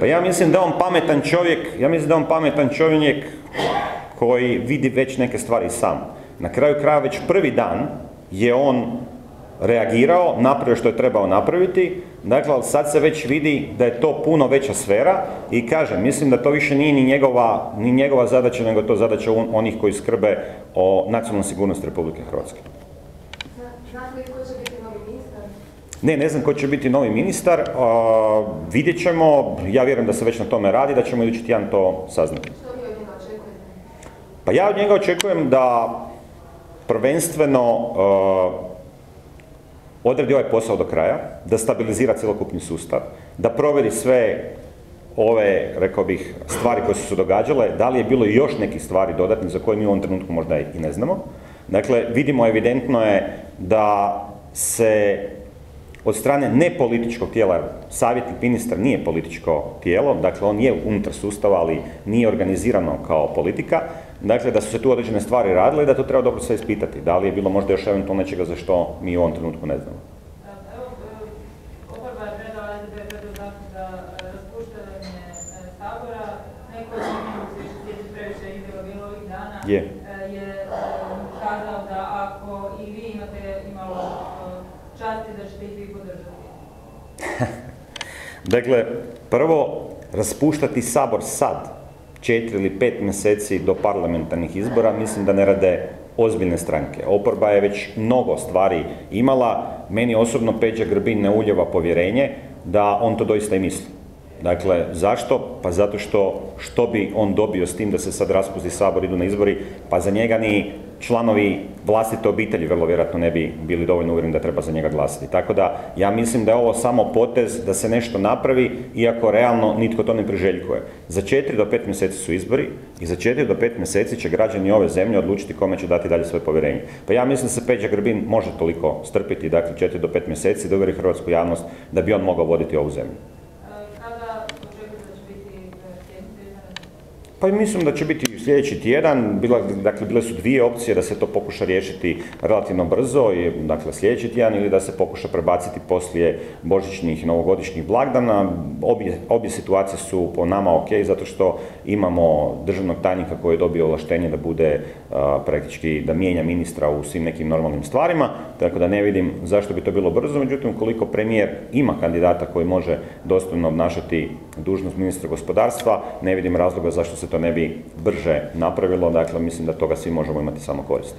Pa ja mislim da on pametan čovjek, ja mislim da on pametan čovjek koji vidi već neke stvari sam. Na kraju kraja već prvi dan je on reagirao, napravio što je trebao napraviti, dakle, ali sad se već vidi da je to puno veća sfera i kažem, mislim da to više nije ni njegova, ni njegova zadaća, nego to zadaća on- onih koji skrbe o nacionalnoj sigurnosti Republike Hrvatske. Znate li ko će biti novi ministar? Ne, ne znam ko će biti novi ministar, a, vidjet ćemo, ja vjerujem da se već na tome radi, da ćemo idući tjedan to saznati. Što vi od njega očekujete? Pa ja od njega očekujem da prvenstveno uh, odradi ovaj posao do kraja, da stabilizira cjelokupni sustav, da proveri sve ove, rekao bih, stvari koje su se događale, da li je bilo još nekih stvari dodatnih za koje mi u ovom trenutku možda i ne znamo. Dakle, vidimo evidentno je da se od strane nepolitičkog tijela, savjetnik ministar nije političko tijelo, dakle on je unutar sustava, ali nije organizirano kao politika, dakle da su se tu određene stvari radile i da to treba dobro sve ispitati. Da li je bilo možda još eventualno nečega za što mi u ovom trenutku ne znamo. E, je e, e. Je. kazao da ako i vi imate časti da ćete ih vi podržati. Dakle, prvo, raspuštati sabor sad, četiri ili pet mjeseci do parlamentarnih izbora, mislim da ne rade ozbiljne stranke. Oporba je već mnogo stvari imala, meni osobno Peđa Grbin ne uljeva povjerenje da on to doista i misli. Dakle, zašto? Pa zato što, što bi on dobio s tim da se sad raspusti sabor, idu na izbori, pa za njega ni članovi vlastite obitelji vrlo vjerojatno ne bi bili dovoljno uvjereni da treba za njega glasati. Tako da, ja mislim da je ovo samo potez da se nešto napravi, iako realno nitko to ne priželjkuje. Za 4 do 5 mjeseci su izbori i za 4 do 5 mjeseci će građani ove zemlje odlučiti kome će dati dalje svoje povjerenje. Pa ja mislim da se Peđa Grbin može toliko strpiti, dakle 4 do 5 mjeseci, da uvjeri hrvatsku javnost da bi on mogao voditi ovu zemlju. Pa mislim da će biti sljedeći tjedan, bila, dakle bile su dvije opcije da se to pokuša riješiti relativno brzo, i, dakle sljedeći tjedan ili da se pokuša prebaciti poslije božićnih i novogodišnjih blagdana. Obje, obje situacije su po nama ok, zato što imamo državnog tajnika koji je dobio ovlaštenje da bude a, praktički, da mijenja ministra u svim nekim normalnim stvarima, tako da ne vidim zašto bi to bilo brzo, međutim ukoliko premijer ima kandidata koji može dostojno obnašati dužnost ministra gospodarstva, ne vidim razloga zašto se to ne bi brže napravilo, dakle mislim da toga svi možemo imati samo koristi.